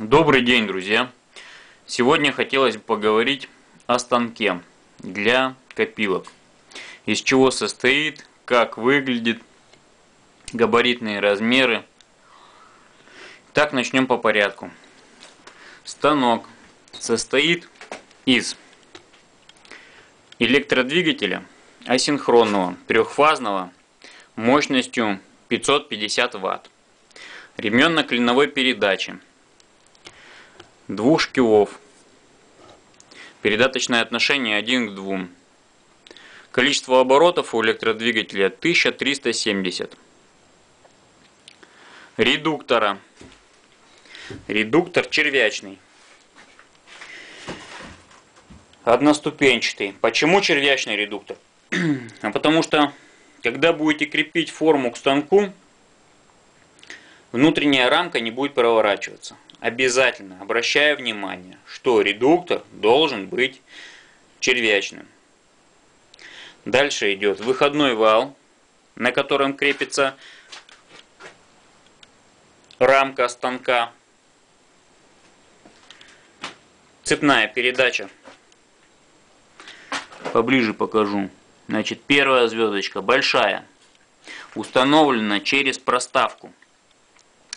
Добрый день, друзья! Сегодня хотелось бы поговорить о станке для копилок. Из чего состоит, как выглядит, габаритные размеры. Так, начнем по порядку. Станок состоит из электродвигателя асинхронного трехфазного мощностью 550 Вт, ременно-клиновой передачи, двух шкивов, передаточное отношение 1 к 2. Количество оборотов у электродвигателя 1370. Редуктора. Редуктор червячный. Одноступенчатый. Почему червячный редуктор? а потому что, когда будете крепить форму к станку, внутренняя рамка не будет проворачиваться обязательно обращаю внимание, что редуктор должен быть червячным. Дальше идет выходной вал, на котором крепится рамка станка, цепная передача. Поближе покажу. Значит, первая звездочка большая, установлена через проставку.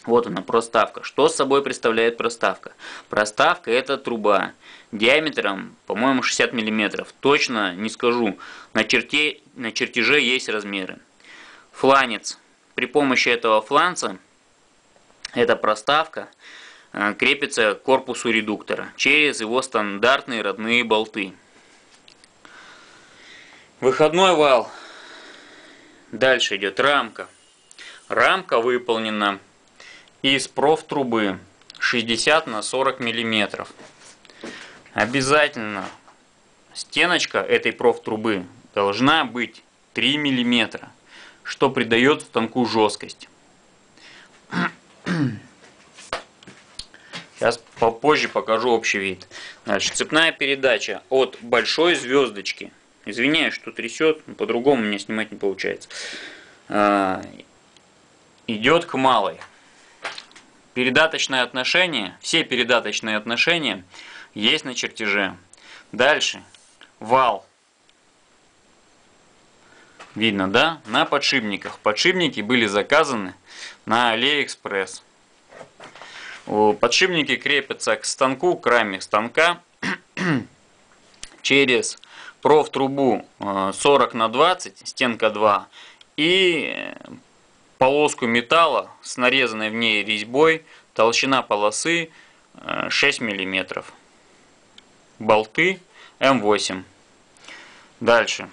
Вот она, проставка. Что собой представляет проставка? Проставка это труба диаметром, по-моему, 60 мм. Точно не скажу. На, черте, на чертеже есть размеры. Фланец. При помощи этого фланца, эта проставка, э, крепится к корпусу редуктора через его стандартные родные болты. Выходной вал. Дальше идет рамка. Рамка выполнена из профтрубы 60 на 40 миллиметров. Обязательно стеночка этой профтрубы должна быть 3 миллиметра, что придает станку жесткость. Сейчас попозже покажу общий вид. Значит, цепная передача от большой звездочки. Извиняюсь, что трясет, по-другому мне снимать не получается. А, идет к малой передаточные отношения, все передаточные отношения есть на чертеже. Дальше. Вал. Видно, да? На подшипниках. Подшипники были заказаны на AliExpress. Подшипники крепятся к станку, к раме станка через профтрубу 40 э, на 20, стенка 2, и полоску металла с нарезанной в ней резьбой, толщина полосы 6 э, мм. Болты М8. Дальше.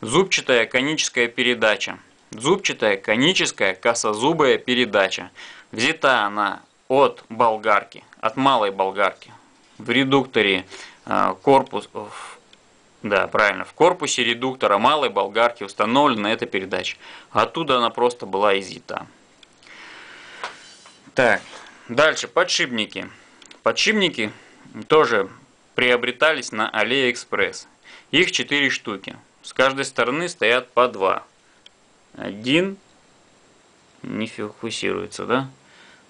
Зубчатая коническая передача. Зубчатая коническая косозубая передача. Взята она от болгарки, от малой болгарки. В редукторе э, корпус, да, правильно. В корпусе редуктора малой болгарки установлена эта передача. Оттуда она просто была изъята. Так, дальше подшипники. Подшипники тоже приобретались на AliExpress. Их 4 штуки. С каждой стороны стоят по 2. Один. Не фокусируется, да?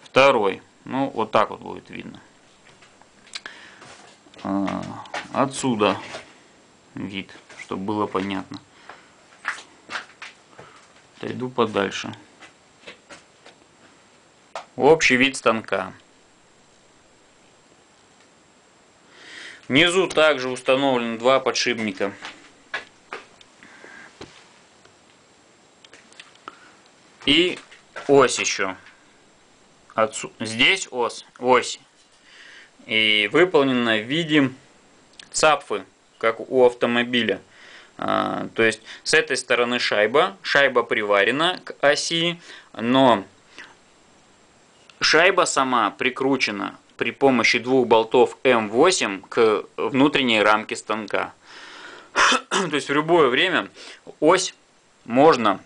Второй. Ну, вот так вот будет видно. А, отсюда вид, чтобы было понятно. Отойду подальше. Общий вид станка. Внизу также установлены два подшипника. И ось еще. Отсу... Здесь ось, ось. И выполнена в виде цапфы как у автомобиля. А, то есть с этой стороны шайба, шайба приварена к оси, но шайба сама прикручена при помощи двух болтов М8 к внутренней рамке станка. То есть в любое время ось можно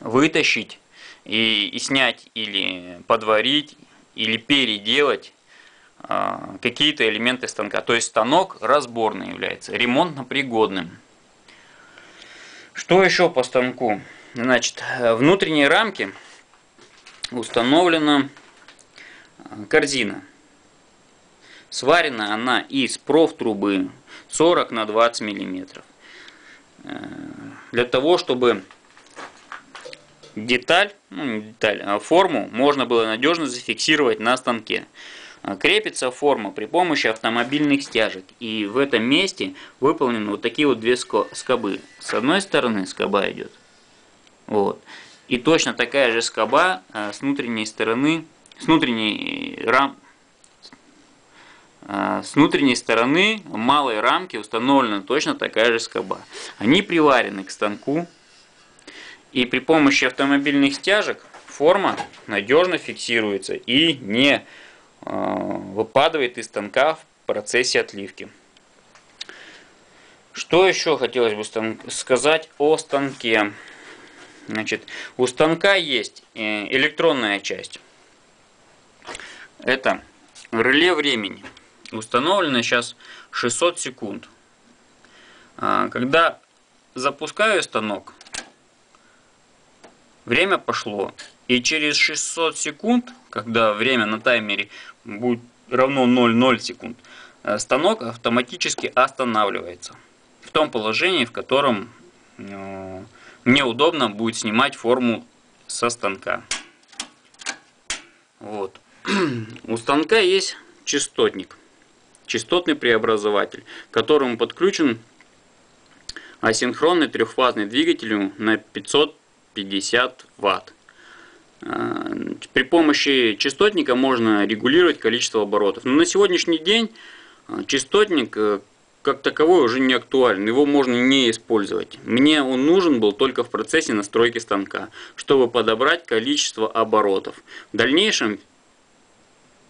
вытащить и, и снять или подварить или переделать какие-то элементы станка. То есть станок разборный является, ремонтно пригодным. Что еще по станку? Значит, внутренние рамки установлена корзина. Сварена она из профтрубы 40 на 20 миллиметров. Для того, чтобы деталь, ну деталь, а форму можно было надежно зафиксировать на станке. Крепится форма при помощи автомобильных стяжек. И в этом месте выполнены вот такие вот две скобы. С одной стороны скоба идет. Вот. И точно такая же скоба а, с внутренней стороны, с внутренней рам, а, с внутренней стороны малой рамки установлена точно такая же скоба. Они приварены к станку. И при помощи автомобильных стяжек форма надежно фиксируется и не Э, выпадает из станка в процессе отливки. Что еще хотелось бы сказать о станке? Значит, у станка есть э, электронная часть. Это реле времени. Установлено сейчас 600 секунд. А, когда запускаю станок, время пошло. И через 600 секунд, когда время на таймере будет равно 0,0 секунд, э, станок автоматически останавливается. В том положении, в котором э, мне удобно будет снимать форму со станка. Вот. У станка есть частотник, частотный преобразователь, к которому подключен асинхронный трехфазный двигатель на 550 ватт. А, при помощи частотника можно регулировать количество оборотов. Но на сегодняшний день а, частотник э, как таковой уже не актуален, его можно не использовать. Мне он нужен был только в процессе настройки станка, чтобы подобрать количество оборотов. В дальнейшем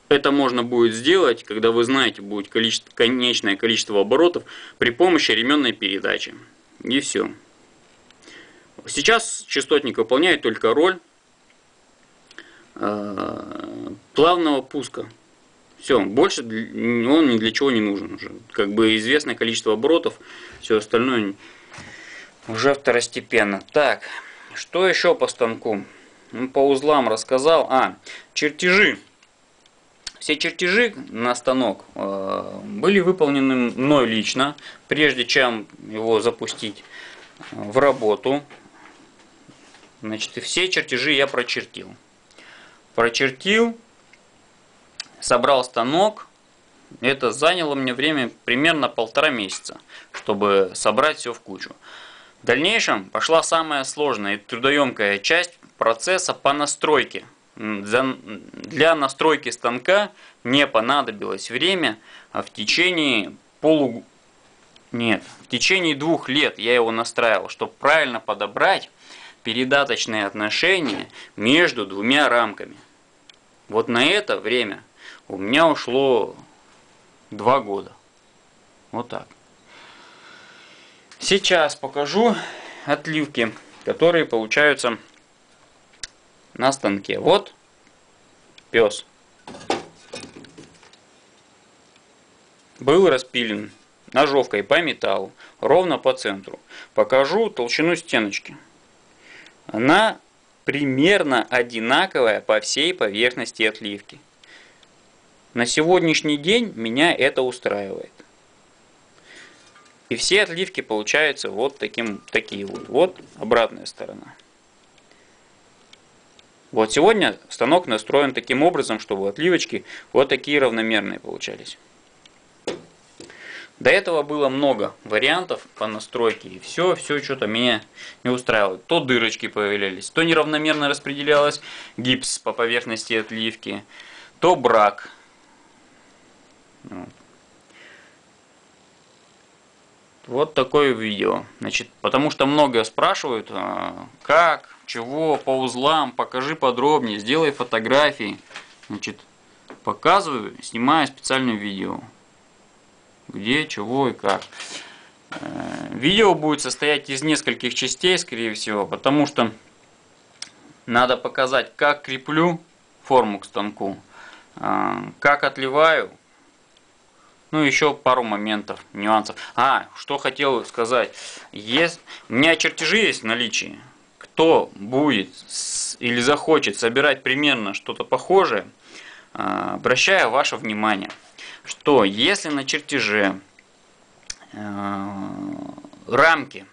это можно будет сделать, когда вы знаете будет количество, конечное количество оборотов при помощи ременной передачи. И все. Сейчас частотник выполняет только роль Э, плавного пуска. Все, больше он ни для чего не нужен уже. Как бы известное количество оборотов, все остальное уже второстепенно. Так, что еще по станку? Ну, по узлам рассказал. А, чертежи. Все чертежи на станок э, были выполнены мной лично, прежде чем его запустить в работу. Значит, и все чертежи я прочертил прочертил, собрал станок. Это заняло мне время примерно полтора месяца, чтобы собрать все в кучу. В дальнейшем пошла самая сложная и трудоемкая часть процесса по настройке. Для настройки станка мне понадобилось время, а в течение полу... Нет, в течение двух лет я его настраивал, чтобы правильно подобрать передаточные отношения между двумя рамками. Вот на это время у меня ушло два года. Вот так. Сейчас покажу отливки, которые получаются на станке. Вот пес. Был распилен ножовкой по металлу, ровно по центру. Покажу толщину стеночки. Она примерно одинаковая по всей поверхности отливки. На сегодняшний день меня это устраивает. И все отливки получаются вот таким, такие вот. Вот обратная сторона. Вот сегодня станок настроен таким образом, чтобы отливочки вот такие равномерные получались. До этого было много вариантов по настройке, и все, все что-то меня не устраивает. То дырочки появлялись, то неравномерно распределялось гипс по поверхности отливки, то брак. Вот такое видео. Значит, потому что много спрашивают, а, как, чего, по узлам, покажи подробнее, сделай фотографии. Значит, показываю, снимаю специальное видео где, чего и как. Э, видео будет состоять из нескольких частей, скорее всего, потому что надо показать, как креплю форму к станку, э, как отливаю, ну, еще пару моментов, нюансов. А, что хотел сказать. Есть, у меня чертежи есть в наличии. Кто будет или захочет собирать примерно что-то похожее, а, обращаю ваше внимание, что если на чертеже а, рамки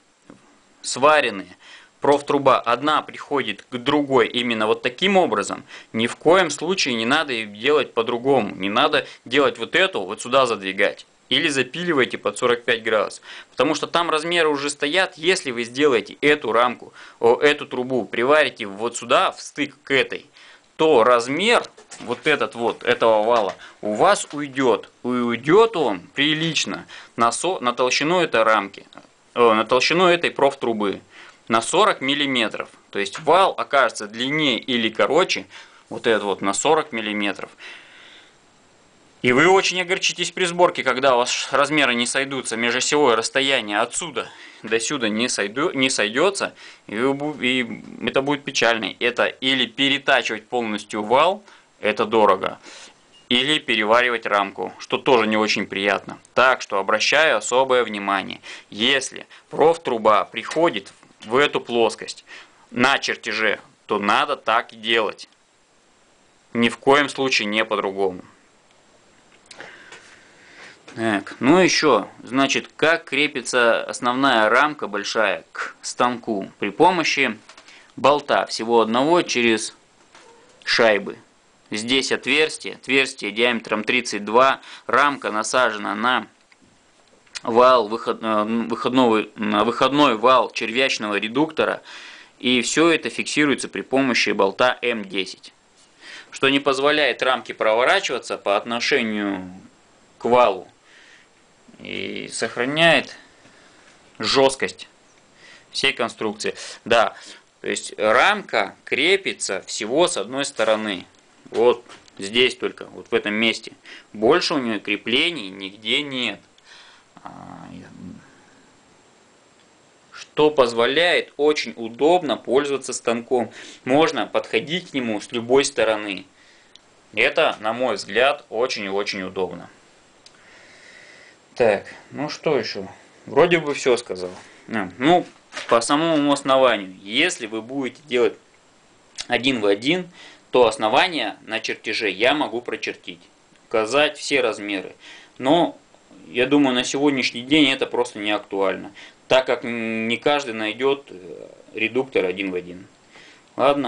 сваренные, профтруба одна приходит к другой именно вот таким образом, ни в коем случае не надо делать по-другому. Не надо делать вот эту, вот сюда задвигать. Или запиливайте под 45 градусов. Потому что там размеры уже стоят. Если вы сделаете эту рамку, эту трубу, приварите вот сюда, в стык к этой, то размер вот этот вот, этого вала, у вас уйдет. И уйдет он прилично на, со, на толщину этой рамки, о, на толщину этой профтрубы на 40 миллиметров. То есть вал окажется длиннее или короче, вот этот вот на 40 миллиметров. И вы очень огорчитесь при сборке, когда у вас размеры не сойдутся, межосевое расстояние отсюда до сюда не, сойду, не сойдется, и, вы, и это будет печально. Это или перетачивать полностью вал, это дорого, или переваривать рамку, что тоже не очень приятно. Так что обращаю особое внимание, если профтруба приходит в эту плоскость на чертеже, то надо так и делать. Ни в коем случае не по-другому. Так, ну еще, значит, как крепится основная рамка большая к станку при помощи болта всего одного через шайбы. Здесь отверстие, отверстие диаметром 32, рамка насажена на вал, выход, э, выходной, выходной вал червячного редуктора, и все это фиксируется при помощи болта М10, что не позволяет рамке проворачиваться по отношению к валу и сохраняет жесткость всей конструкции. Да, то есть рамка крепится всего с одной стороны. Вот здесь только, вот в этом месте. Больше у нее креплений нигде нет. А, что позволяет очень удобно пользоваться станком. Можно подходить к нему с любой стороны. Это, на мой взгляд, очень и очень удобно. Так, ну что еще? Вроде бы все сказал. Ну, по самому основанию, если вы будете делать один в один, то основание на чертеже я могу прочертить, указать все размеры. Но я думаю, на сегодняшний день это просто не актуально, так как не каждый найдет э, редуктор один в один. Ладно.